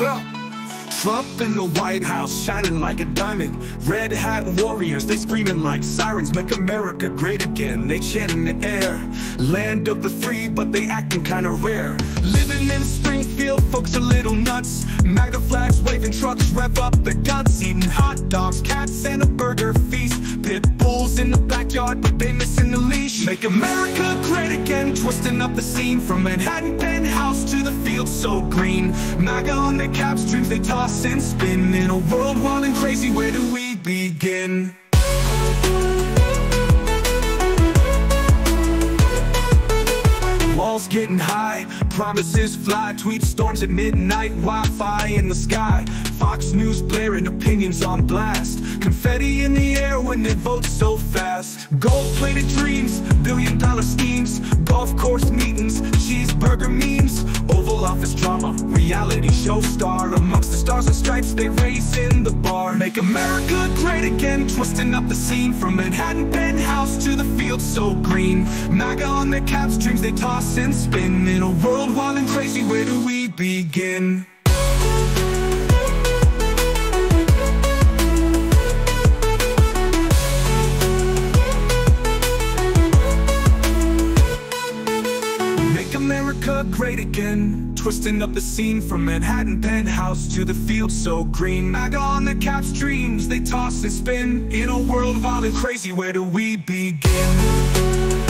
America. Trump in the White House shining like a diamond. Red hat warriors, they screaming like sirens. Make America great again, they chant in the air. Land of the free, but they acting kinda rare. Living in Springfield, folks are little nuts. MAGA flags waving trucks, rev up the guts. Eating hot dogs, cats and a burger feast. Pit bulls in the backyard, but they missing the leash. Make America great again, twisting up the scene From Manhattan field so green. MAGA on the caps, dreams they toss and spin. In a world wild and crazy, where do we begin? Walls getting high, promises fly Tweet storms at midnight, Wi-Fi in the sky. Fox News blaring opinions on blast. Confetti in the air when they vote so fast. Gold-plated dreams, billion-dollar schemes Golf course meetings, cheeseburger memes Oval office drama, reality show star Amongst the stars and stripes they race in the bar. Make America great again, twisting up the scene From Manhattan penthouse to the field so green. MAGA on their caps, dreams they toss and spin In a world wild and crazy, where do we begin? America great again. Twisting up the scene from Manhattan penthouse to the field so green. MAGA on the caps dreams, they toss and spin. In a world wild and crazy, where do we begin?